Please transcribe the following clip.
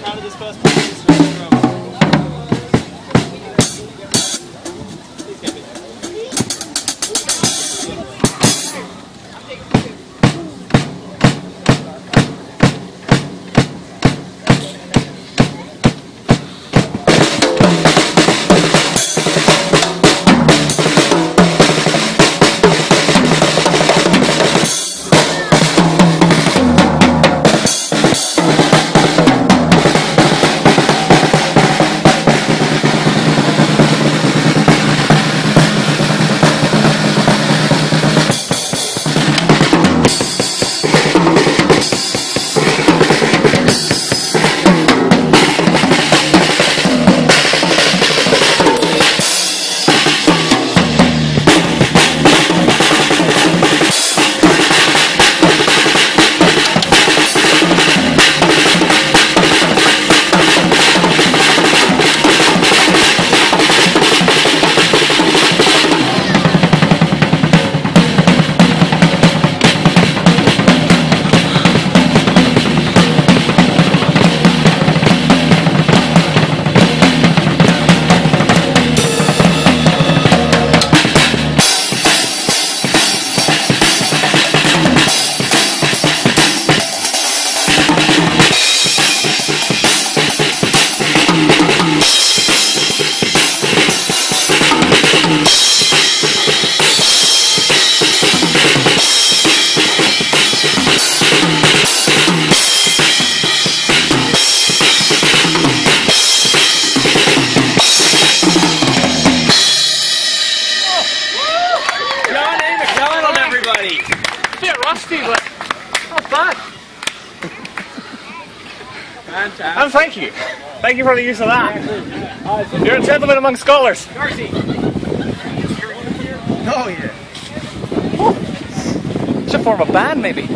proud of this first performance. Everybody. bit rusty, but not bad. Fantastic. And thank you. Thank you for the use of that. You're a gentleman among scholars. Darcy. Oh yeah. Should form a band, maybe.